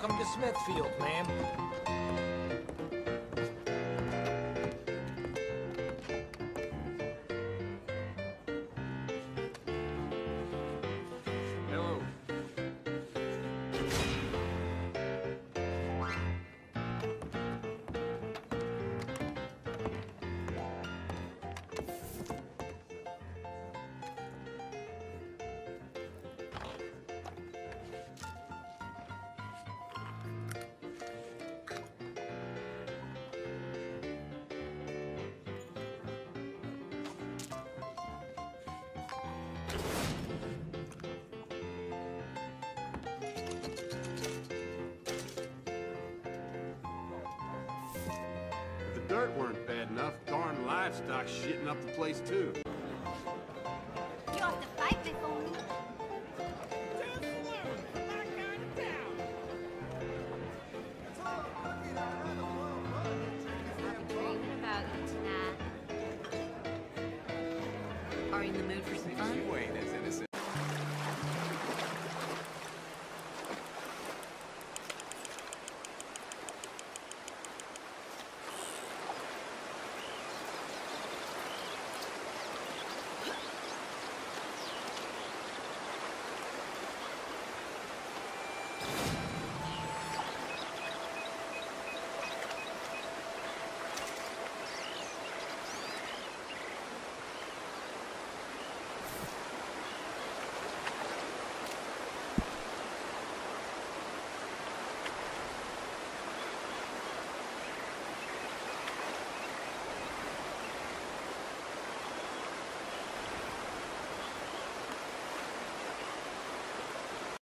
Welcome to Smithfield, ma'am. Dirt weren't bad enough, darn livestock shitting up the place too. You have to fight before me. I've been dreaming about you tonight. Are you in the mood for some fun? You ain't as